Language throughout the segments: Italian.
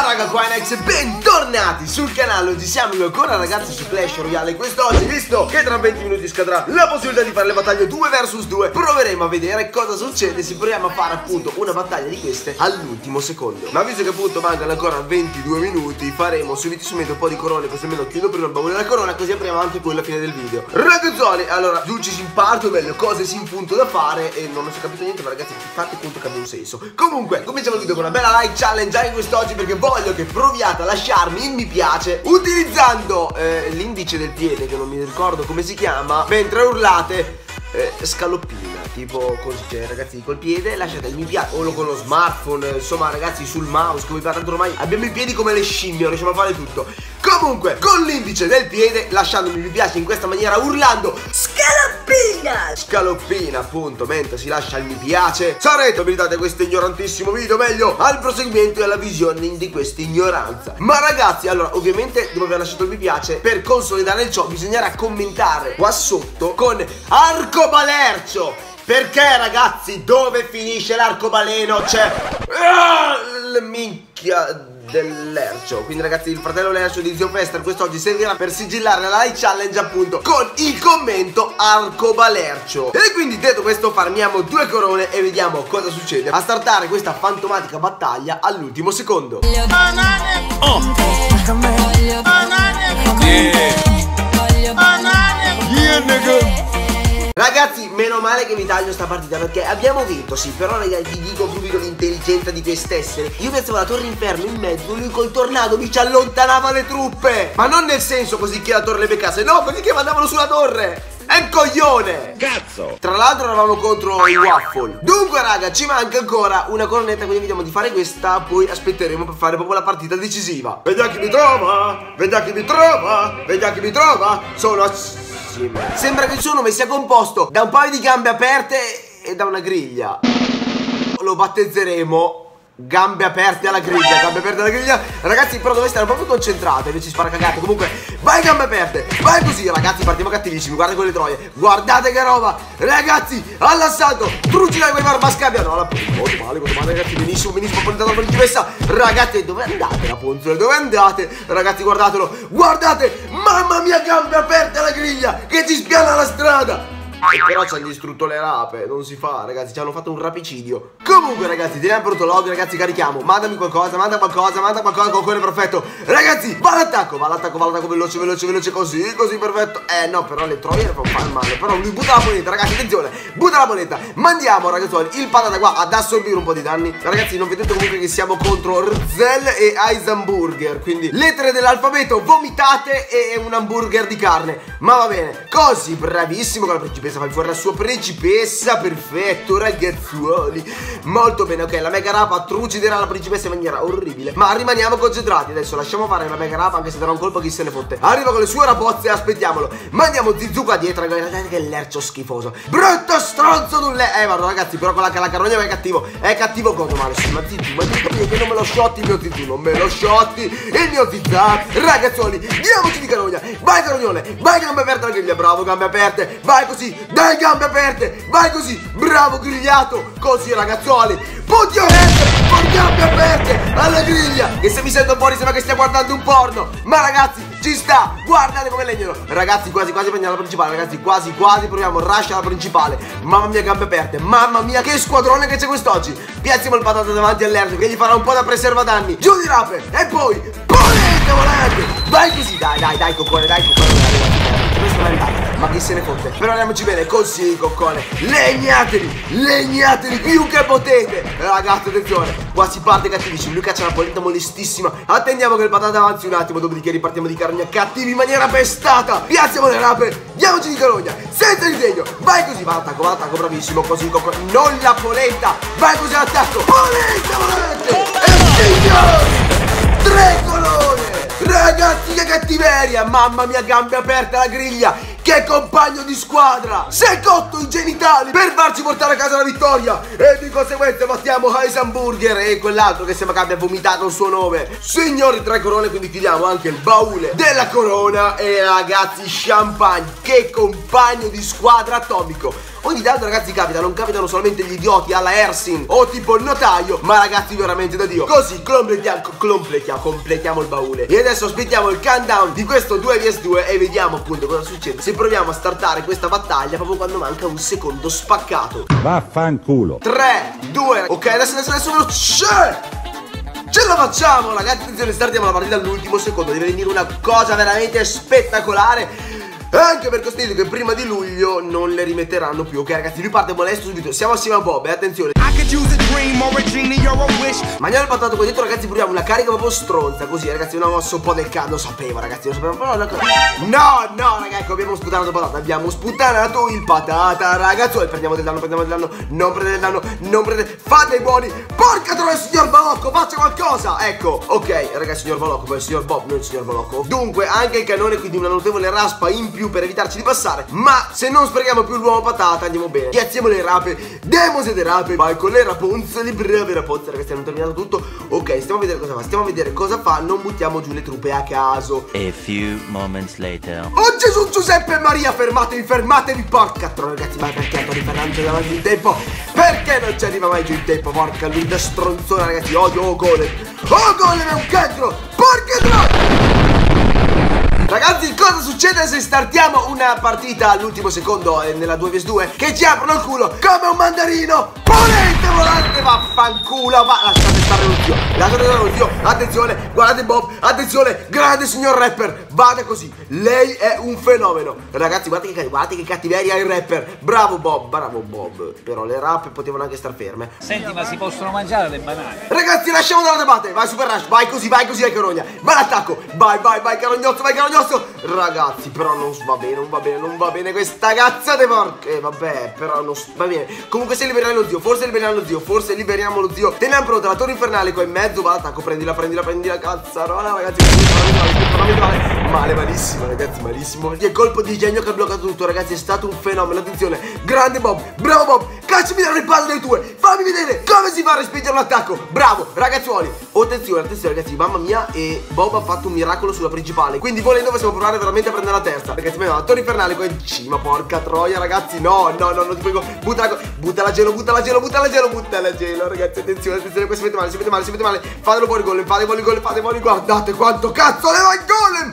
Bella raga qua Nex bentornati sul canale. Oggi siamo ancora ragazzi su Clash Royale. Quest'oggi visto che tra 20 minuti scadrà la possibilità di fare le battaglie 2 vs 2 Proveremo a vedere cosa succede se proviamo a fare appunto una battaglia di queste all'ultimo secondo. Ma visto che appunto mancano ancora 22 minuti faremo subitamente un po' di corone Così almeno chiudo prima il baule della corona così apriamo anche poi la fine del video. Ragazzoli allora giudici si imparto meglio cose si impunto da fare E non ho capito niente ma ragazzi fate conto che abbia un senso. Comunque cominciamo il video con una bella like challenge anche quest'oggi perché voglio che proviate a lasciarmi il mi piace utilizzando eh, l'indice del piede che non mi ricordo come si chiama mentre urlate eh, scaloppina tipo così cioè, ragazzi col piede lasciate il mi piace o con lo smartphone insomma ragazzi sul mouse come tanto ormai abbiamo i piedi come le scimmie riusciamo a fare tutto. Comunque con l'indice del piede lasciandomi mi piace in questa maniera urlando scaloppina scaloppina appunto mentre si lascia il mi piace. Sarete abilitate questo ignorantissimo video meglio al proseguimento e alla visione di questa ignoranza. Ma ragazzi allora ovviamente dopo aver lasciato il mi piace per consolidare ciò bisognerà commentare qua sotto con arcobalercio perché ragazzi dove finisce l'arcobaleno? C'è ah, minchia dell'Ercio. Quindi ragazzi il fratello Lercio di Zio Fester quest'oggi servirà per sigillare la live challenge appunto Con il commento arcobalercio. E quindi detto questo farmiamo due corone e vediamo cosa succede A startare questa fantomatica battaglia all'ultimo secondo. Oh. Yeah, meno male che vi taglio sta partita perché abbiamo vinto, sì, però ragazzi vi dico subito l'intelligenza di quest'essere. Io pensavo la torre inferno in mezzo, lui col tornado mi ci allontanava le truppe. Ma non nel senso così che la torre le beccasse, no, così che mandavano sulla torre. È un coglione! Cazzo! Tra l'altro eravamo contro i waffle Dunque raga ci manca ancora una cornetta Quindi vediamo di fare questa Poi aspetteremo per fare proprio la partita decisiva Vediamo chi mi trova Vediamo chi mi trova Vediamo chi mi trova Sono assieme Sembra che il suo nome sia composto da un paio di gambe aperte e da una griglia. Lo battezzeremo Gambe aperte alla griglia, gambe aperte alla griglia. Ragazzi però dove stare proprio concentrati Invece spara cagate Comunque vai gambe aperte Vai così ragazzi partiamo cattivissimi Guarda quelle troie. Guardate che roba. Ragazzi all'assalto Trucina quei barbascabia No la molto male molto male ragazzi Benissimo benissimo Portata la principessa Ragazzi dove andate la ponzola? Dove andate? Ragazzi guardatelo Guardate Mamma mia gambe aperte alla griglia Che ci spiana la strada e però ci hanno distrutto le rape, non si fa, ragazzi, ci hanno fatto un rapicidio. Comunque, ragazzi, teniamo pronto log, ragazzi, carichiamo. Mandami qualcosa, manda qualcosa, manda qualcosa con quello perfetto. Ragazzi, va all'attacco, va all'attacco, va all'attacco veloce, veloce, veloce, così, così, perfetto. Eh, no, però le troie fanno male. Però lui butta la moneta, ragazzi, attenzione, butta la moneta. Mandiamo, ragazzuoli, il patata qua ad assorbire un po' di danni. Ragazzi, non vedete comunque che siamo contro Rzel e Eisenburger. Quindi, lettere dell'alfabeto vomitate e un hamburger di carne. Ma va bene, così, bravissimo con la principessa principessa, fai fuori la sua principessa, perfetto ragazzuoli Molto bene, ok, la mega rapa truciderà la principessa in maniera orribile. Ma rimaniamo concentrati, adesso lasciamo fare la mega rapa anche se darà un colpo chi se ne fotte. Arriva con le sue rapozze, aspettiamolo. Mandiamo Zizuka dietro, guardate che lercio schifoso. Brutto stronzo le... Eh, vado ragazzi, però con la, la carogna è cattivo È cattivo contro male, ma Zizu, ma Zizu, che non me lo shotti il mio Zizu, non me lo shotti il mio Zizu Ragazzuoli, diamoci di carogna Vai carognone, vai gambe aperte alla griglia, bravo gambe aperte Vai così, dai gambe aperte, vai così, bravo grigliato, così ragazzuoli, put your hands, con gambe aperte, alla griglia, che se mi sento fuori sembra che stia guardando un porno, ma ragazzi, ci sta, guardate come legnano, ragazzi quasi quasi prendiamo la principale, ragazzi quasi quasi proviamo, rush alla principale, mamma mia gambe aperte, mamma mia che squadrone che c'è quest'oggi, piazziamo il patata davanti all'erzo che gli farà un po' da preserva danni, giù di rape, e poi, volete, volete, vai così, dai dai dai coccone, dai coccone, ma chi se ne fotte. Però andiamoci bene così coccone. Legnatevi Legnatevi più che potete. Ragazzi attenzione. Qua si parte cattivissimo. Lui caccia una polenta molestissima. Attendiamo che il patata avanzi un attimo. Dopodiché ripartiamo di carogna Cattivi in maniera pestata Piazziamo le rape. Diamoci di carogna Senza disegno. Vai così Va all'attacco Va all'attacco Bravissimo. Così coccone. Non la polenta. Vai così all'attacco Polenta volante E signori. Tre colore Ragazzi che cattiveria. Mamma mia gambe aperte alla griglia Che compagno di squadra. Si è cotto i genitali per farci portare a casa la vittoria. E di conseguenza battiamo Heisenburger E quell'altro che sembra che abbia vomitato il suo nome. Signori tre corone quindi chiudiamo anche il baule della corona. E ragazzi champagne Che compagno di squadra atomico ogni tanto ragazzi capita non capitano solamente gli idioti alla Ersin o tipo il notaio ma ragazzi veramente da dio. Così completiamo, completiamo, completiamo il baule. E adesso aspettiamo il countdown di questo 2 vs 2 e vediamo appunto cosa succede. Se proviamo a startare questa battaglia proprio quando manca un secondo spaccato. Vaffanculo. 3 2 ok adesso adesso adesso veloce Ce la facciamo ragazzi, attenzione, startiamo la partita all'ultimo secondo. Deve venire una cosa veramente spettacolare anche perché ho sentito che prima di luglio non le rimetteranno più. Ok ragazzi, lui parte molesto subito. Siamo assieme a Bob, eh, attenzione Mangiare il patato qua dentro ragazzi proviamo una carica proprio stronza Così ragazzi una mossa un po' del cazzo Lo sapevo ragazzi lo sapevo però No no ragazzi abbiamo sputanato il patata Abbiamo sputtanato il patata ragazzi Prendiamo del danno prendiamo del danno Non prendete del danno non prendete Fate i buoni Porca troia signor Balocco faccia qualcosa Ecco ok ragazzi signor Balocco Poi il signor Bob non il signor Balocco. Dunque anche il cannone quindi una notevole raspa in più Per evitarci di passare Ma se non sprechiamo più l'uomo patata andiamo bene. Piazziamo le rape Demo siete rape Vai con le rapunze Le brave rapunze ragazzi hanno terminato tutto. Ok stiamo a vedere cosa fa Stiamo a vedere cosa fa Non buttiamo giù le truppe a caso. A few moments later. Oh Gesù Giuseppe e Maria fermatevi fermatevi porca troia ragazzi ma perché Antonio Fernando davanti in tempo? Perché non ci arriva mai giù in tempo porca lui da stronzona ragazzi odio oh golem oh golem è un cancro porca troia se startiamo una partita all'ultimo secondo eh, nella 2 vs 2? Che ci aprono il culo come un mandarino! Ponente volante, vaffanculo! Va, lasciate stare lo zio, lasciate stare lo zio, attenzione, guardate Bob, attenzione, grande signor rapper, vada così, lei è un fenomeno. Ragazzi, guardate che, guardate che cattiveria il rapper, bravo Bob, bravo Bob, però le rap potevano anche star ferme. Senti, ma si possono mangiare le banane? Ragazzi, lasciamo dalla debate. Vai, Super Rush. Vai così, vai così, vai Carogna. Vai all'attacco. Vai, vai, vai, Carognozzo, vai, Carognozzo. Ragazzi, però non va bene, non va bene, non va bene questa cazzo di porca. Eh, vabbè, però non va bene. Comunque, se liberiamo lo zio, forse liberiamo lo zio, forse liberiamo lo zio. Teniamo pronta la torre infernale qua in mezzo. Va all'attacco, prendila, prendila, prendila, cazzarola, ragazzi. Male, male, malissimo, ragazzi, malissimo. Che colpo di genio che ha bloccato tutto, ragazzi. È stato un fenomeno. Attenzione, grande Bob, bravo Bob. Cacciami dalle palle delle tue. Fammi vedere come si fa a respingere un attacco. Bravo, ragazzuoli. Attenzione, attenzione, ragazzi. Mamma mia, e Bob ha fatto un miracolo sulla principale. Quindi, volendo, possiamo provare veramente a prendere la terza. Ragazzi, ma la torre infernale qua in cima. Porca troia, ragazzi. No, no, no, non ti prego. Butta la, butta la gelo, butta la gelo, butta la gelo, butta la gelo. Ragazzi, attenzione, attenzione. Questo si mette male, si mette male, si mette male. Fatelo fuori golem, fate fuori golem, fate fuori Guardate quanto cazzo leva il golem.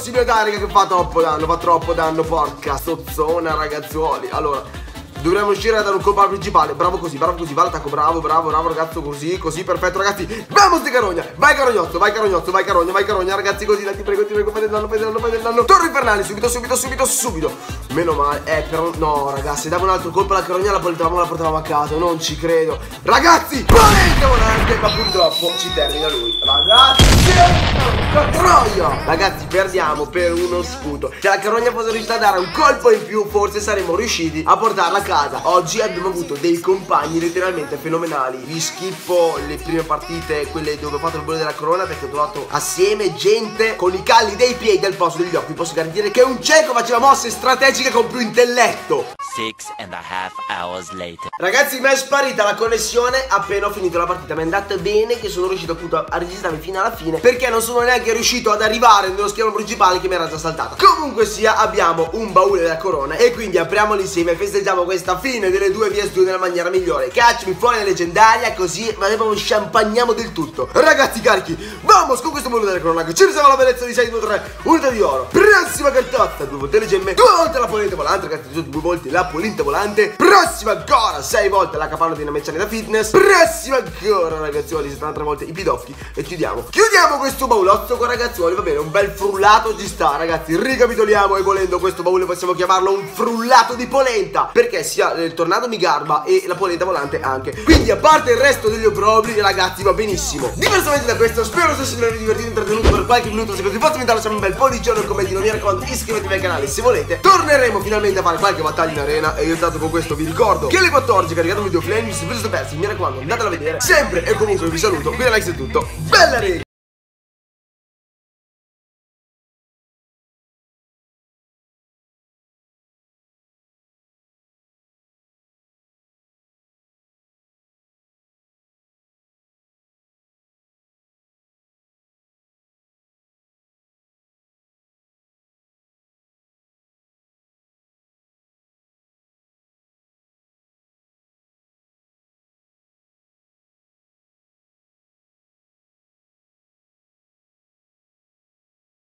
Dai, raga, che fa troppo danno? Fa troppo danno, porca sozzona, ragazzuoli. Allora. Dovremmo uscire a dare un colpo al principale Bravo così, bravo così, va all'attacco, bravo, bravo, bravo ragazzo Così, così, perfetto ragazzi Vamos di carogna, vai carognozzo, vai carognozzo, vai carogna, vai carogna Ragazzi così, dai, ti prego, ti prego, fai del danno, fai del danno, fai del danno Torre infernale, subito, subito, subito, subito Meno male, eh, però, no ragazzi Davo un altro colpo alla carogna, la portavamo, la portavamo a casa Non ci credo Ragazzi, volente volante, ma purtroppo ci termina lui Porca troia! Ragazzi perdiamo per uno sputo. Se la carogna fosse riuscita a dare un colpo in più Forse saremmo riusciti a portarla a casa. Oggi abbiamo avuto dei compagni letteralmente fenomenali. Vi schippo le prime partite Quelle dove ho fatto il volo della corona Perché ho trovato assieme gente con i calli dei piedi al posto degli occhi. Posso garantire che un cieco faceva mosse strategiche con più intelletto Six and a half hours later. Ragazzi mi è sparita la connessione appena ho finito la partita. Mi è andata bene che sono riuscito appunto a registrarmi fino alla fine Perché non sono neanche riuscito ad arrivare nello schermo principale che mi era già saltata Comunque sia abbiamo un baule della corona E quindi apriamolo insieme e festeggiamo questa fine delle due VS2 nella maniera migliore. Cacciami fuori la leggendaria così ma proprio champagniamo del tutto. Ragazzi carichi Vamos con questo baule della corona ci riserva la bellezza di 6, 2, 3 Unità di oro. Prossima cartazza Due volte le gemme Due volte la polenta volante Ragazzi due volte la polenta volante. Prossima ancora 6 volte la capanna di una mecciane da fitness. Prossima ancora ragazzuoli 73 volte i pidocchi. E chiudiamo. Chiudiamo questo baulozzo con ragazzuoli Va bene un bel frullato ci sta ragazzi. Ricapitoliamo e volendo questo baule possiamo chiamarlo un frullato di polenta Perché sia il tornado mi garba e la polenta volante anche. Quindi a parte il resto degli obrobri ragazzi va benissimo. Diversamente da questo spero se siete divertiti e intrattenuti per qualche minuto Se così fosse mi lasciamo un bel pollice nel commentino Mi raccomando iscrivetevi al canale se volete. Torneremo finalmente a fare qualche battaglia in arena E io intanto con questo vi ricordo che alle 14 caricato un video flame Se vi siete persi mi raccomando andatela a vedere. Sempre e comunque vi saluto Qui da Alex è tutto. Bella rega